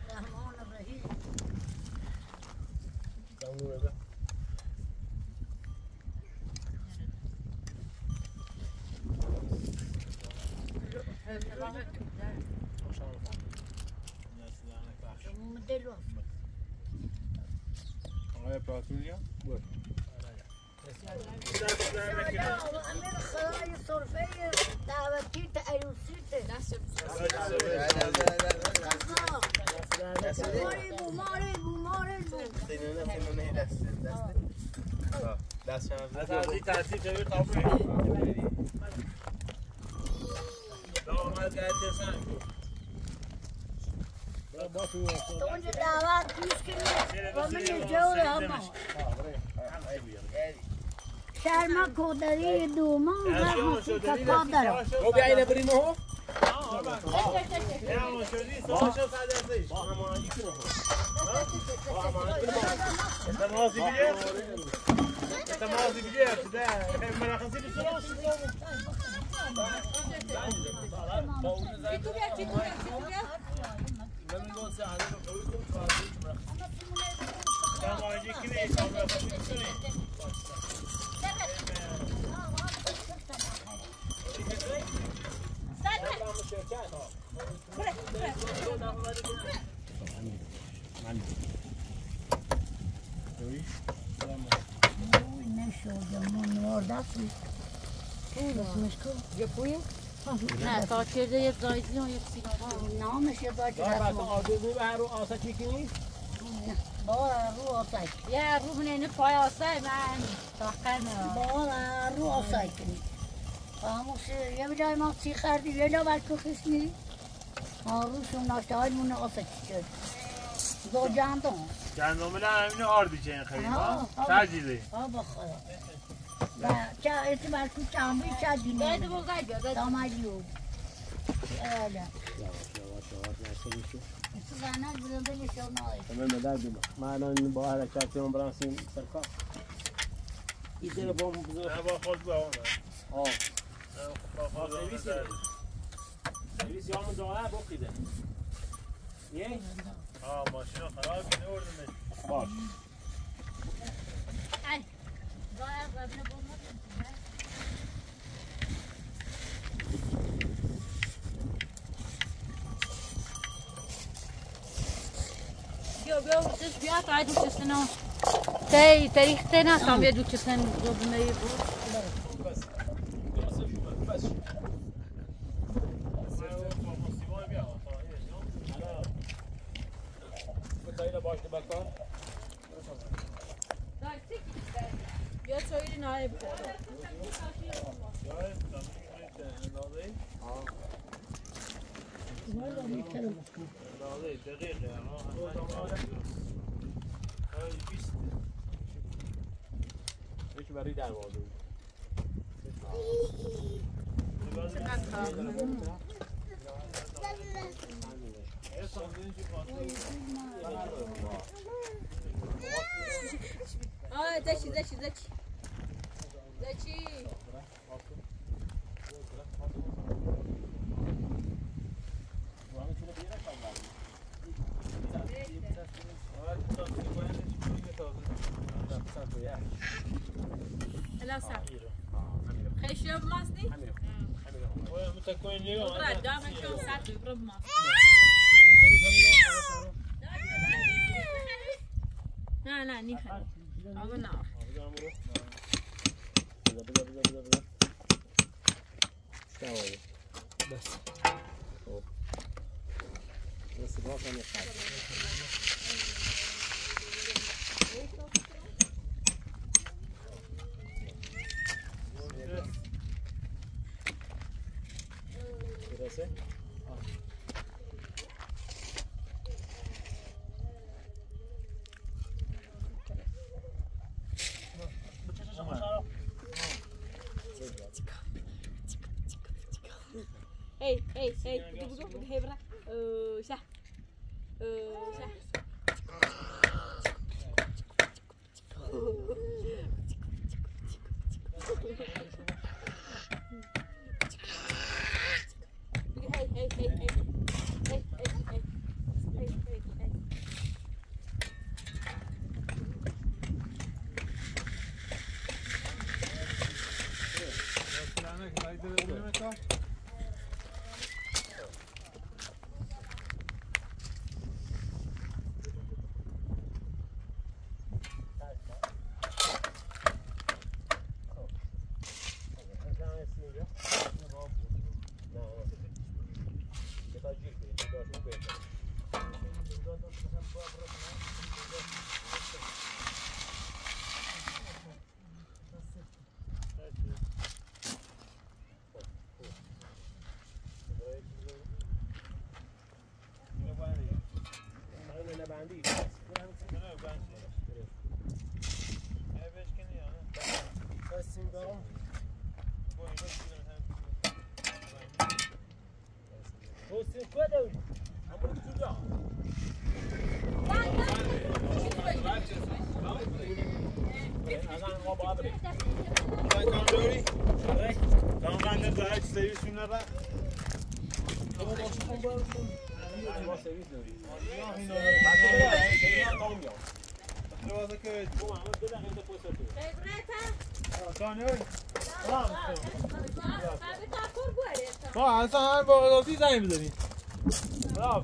رحمان الرحیم مدلو آقای پراتونیا امیر خدای صرفه دعوتی تعیوسیته ماری بو ماری بو ماری بو از این ترتیب جوی قابل اونجا دعوت پیش کنی و من جور همه شرما کودری دومان که پا دارم رو بیایی نبریم ها یه شدی سوال شد صد ازش با هماهنگی کنه با هماهنگی کنه تماسی بیه تماسی بیه ده مرخصی بیشه با اون زن رو نه تا کرده یک زایدی و یک سینما نامش یه داشت دار بس آدمی به رو آسا چی کنی؟ با رو آسای یه رو من اینه پای آسه من. تاقن با رو آسای کنی خاموش یه بجای ما سی خردی یه لا بلکو خسنی ها روشون ناشته های مونه آسای شد؟ دو جاندون گندم نه همین آردی چه این خیلی ها آه، آه. تجیده آبا خدا و چه ایتی بلکو چامبی چه باید دینه بگای بیاد دامجیو آلا زنه بزنده نشون آی تمام مدار بیما ما الان با حرکت اون برانسیم سرکار این دل با اون بزرگ نه با خود با اون آه با خود سرویس با سرویس یا من داره بخیده یه آه ماشین خراب کنه اردمش باش بیا بیا ورزش بیا تا عید دوچستن ها تی تاریخ تی نه تا بیا دوچستن رو بنایی بود بیا álgebra ما اصلا هر با اضافی زنگ بزنیم لا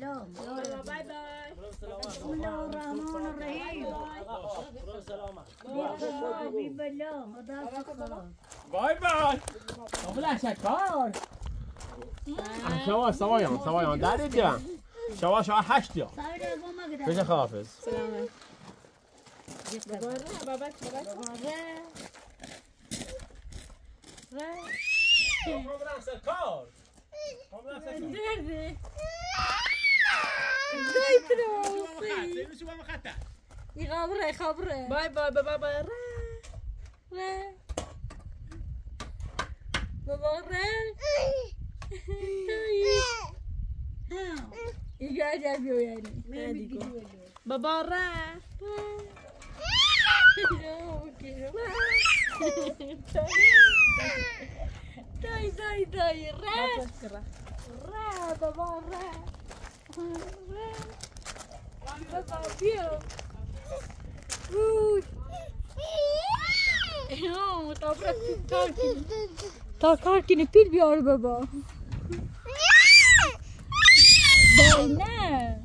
لا بای بای بسم الله الرحمن الرحیم بی بلا خدا شکر بای بای شما سوایان در دیدم شما شما هشت یا سایره با مگه بشه خدافز سلامت بابا بابا بابا کار درده دای تروسی ای خبره خبره بای بای بابا بای ره بابا ره ای گاجا بیو یعنی بابا را دای دای دای ره ره بابا ره ره بابا بیو اوی Ja, ta bra karkini. Ta karkini pil بیار بابا. دای نه.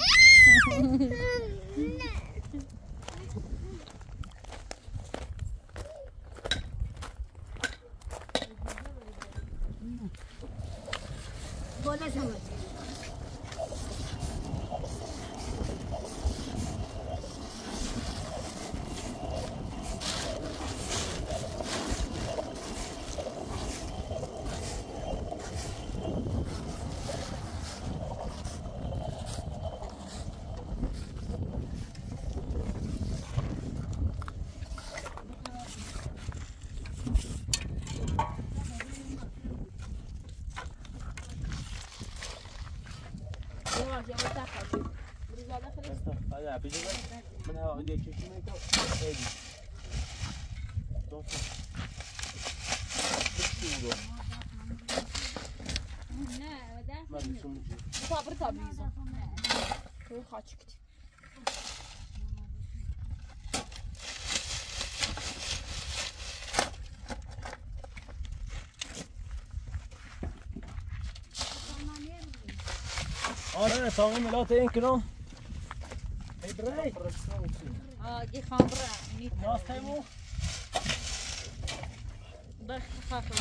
آره ساقی ملات این کنم آگی خمره. نیت. ناستیمو بخ خاطر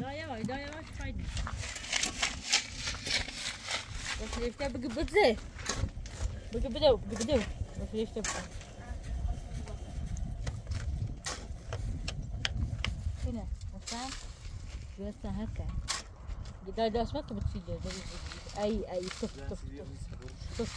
دایا وای دایا وای فایده بس ليفتا بقى بدزي بقى بدو بقى بدو بس ليفتا بقى دا دا اسمك بتسيجي اي اي طف طف طف طف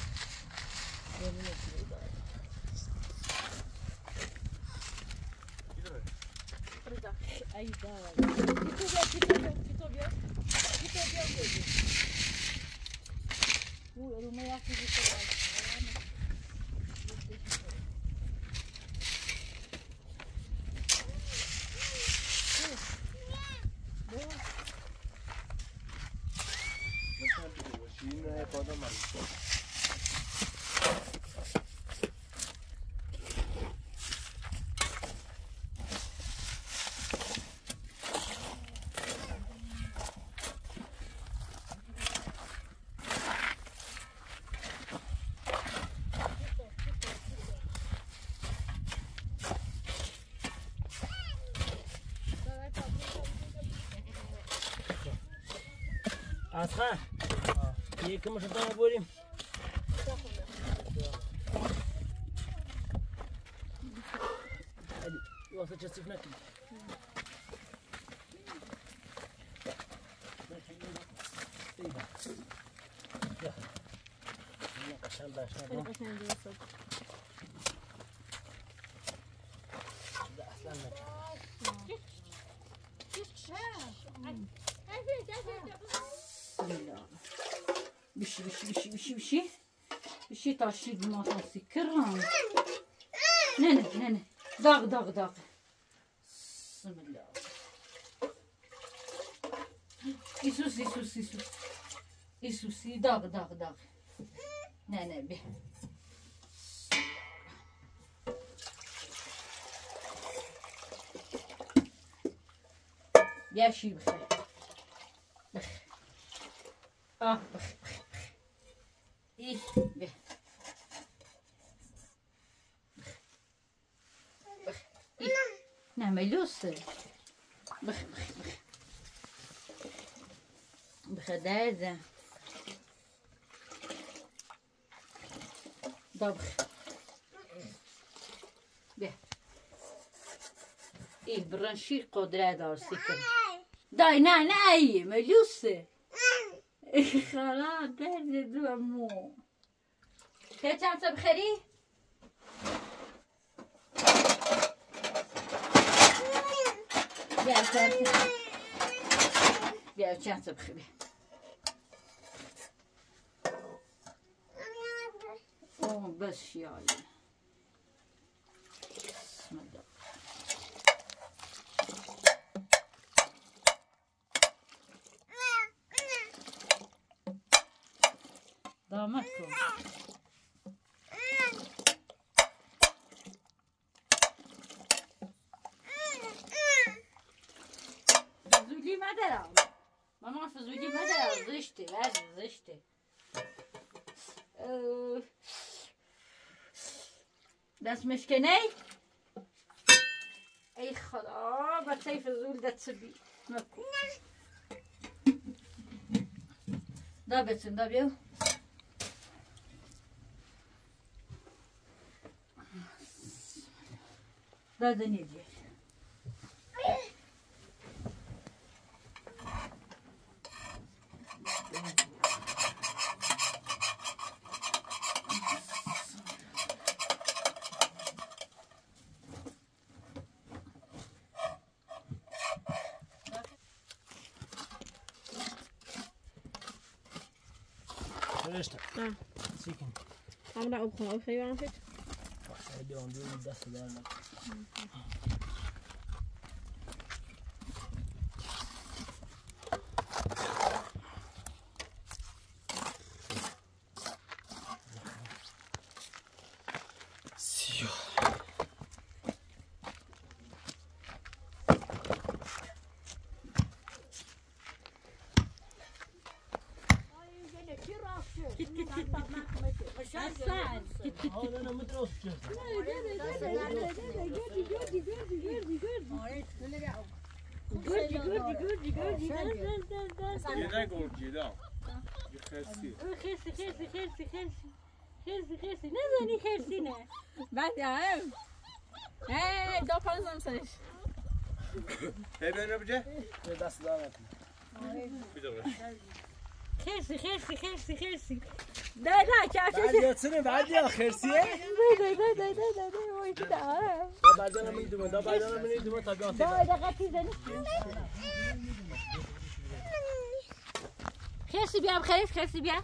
aslan. Yıkımışı da göreyim. Hadi yuvasa çasıfnak. Ya. Ya kaşan da aşağıda. Kaşan da aşağıda. بشي بشي بشي بشي تاشي بماطا سكران نانا نانا داغ داغ داغ بسم الله يسوس يسوس يسوس يسوس داغ داغ داغ نانا به يا شي بخ بخ بخ بخدادة طبخ. به إيه برنشي قدرة دار سكر داي نا ناي مليوسة. خلاص ده دو مو كيف تعمل بخيري؟ بیا چند بیا چند تا بخوری اوه بس شیالی دامت کن Süchte, was sind Süchte? Äh, das möchte nicht. Ich kann aber versuchen, das zu bieten. Da bitte, da bitte. Да, да не где. daarop gewoon geen aan zit? Wacht, heb je al een deur met dat ze daar. Hej, hey, da پانزم سرش هی بین رو بجه دست دارم. خیرسی خیرسی خیرسی خیرسی. ده نه کفشه بعد یادتونه بعد یا خیرسیه؟ ده ده ده ده ده ده وای که ده بعد دارم این دومه دا بعد دارم این دومه طبیعاتی دا دقیقه تیزنی خیرسی بیام خیرس خیرسی بیام.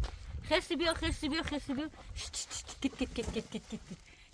خیرسی بیام خیرسی بیام خیرسی بیام. کت کت کت کت کت کت کت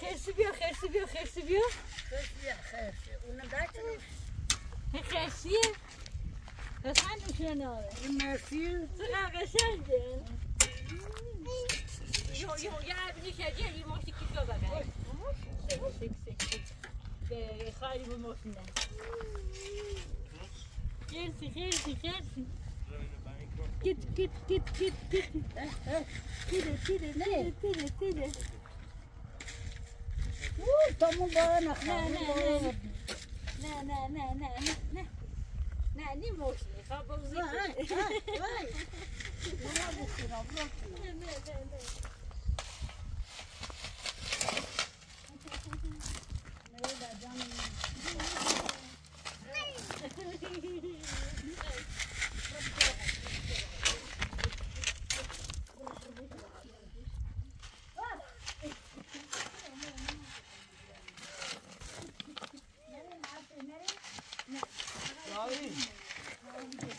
خرسی بیا خرسی بیا خرسی بیا. خرسی بیا خرسی؟ اونم بچه خرسیه. قشنگ میشونه آره این مرسی. چقدر قشنگه. یو یو یه ابنی کردی یه ماشتی کی تو بگه سک سک سک به خالی به ماشینه خرسی خرسی خرسی. Git git git git git. Tire tire tire tire tire. اوه تو مو بارا نه نخواه نه نه نه نه نه نه نه نه نه نی موش می‌خوام بوزی نه نه نه دایی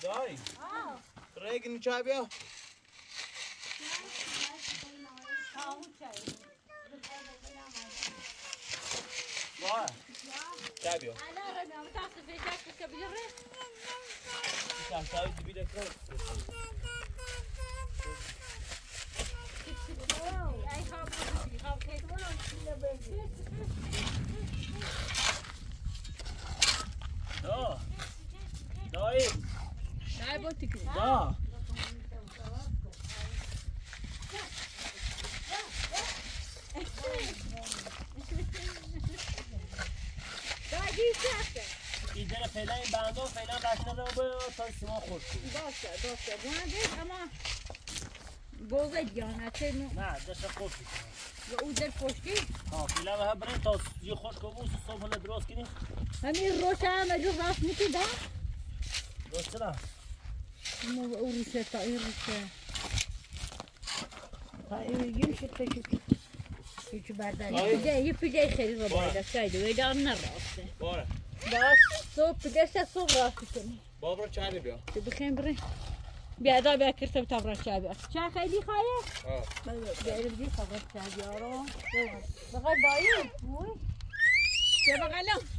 Chai? Oh. Regni chai bia? Vai. Chai bia. Allora abbiamo tasto fecciato capire. Chai chai di vita croce. I hope okay. No. No, it's Да. این داره فعلا این بنده فعلا بشنه رو باید تا سیما خوش کنید باشه باشه بونده اما گوزه دیانه چه نو نه داشته خوش کنید و او در خوشتی؟ ها فعلا به هم بریم تا یه خوش کنید صبح درست کنید همین روشه همه جو رفت می‌کنید ها؟ روشه وأورث طائر طائر يمشي تشوف يجي بعد بداية بداية خير بعد كايد ويدا النار أصلا بس صوب بداية صوب راسك بابر شعري بیا دا بیا کرتم تا برای چای بیا چای خیلی خواهی؟ آه بیا رو بیا خبر چای بیا رو دایی؟ چه بقیلم؟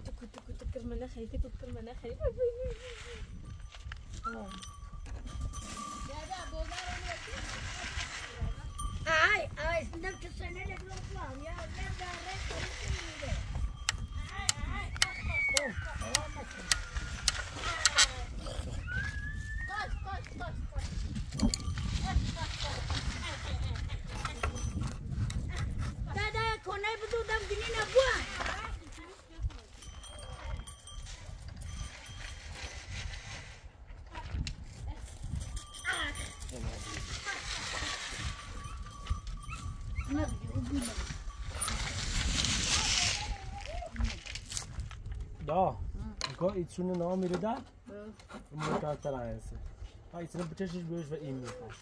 دكتور مناخ هيك دكتور مناخ هيك آي آي نمت السنة لك الأطلام يا ولد دادا كوناي بدو دم دنينا بوا Da. Ka i çunë në amire da? Më ka të rajëse. A i çunë pëqesh ish bësh vë imi tash.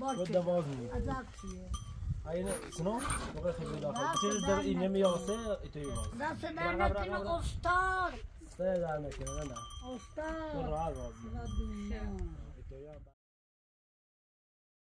Vë dhe vazë një. A i në çunë? Më ka xhebi da. Pëqesh dhe imi më yase i të yvas. Da se ne ne ti në oftar. Se da ne ti në na. Oftar. Kur rar vazë.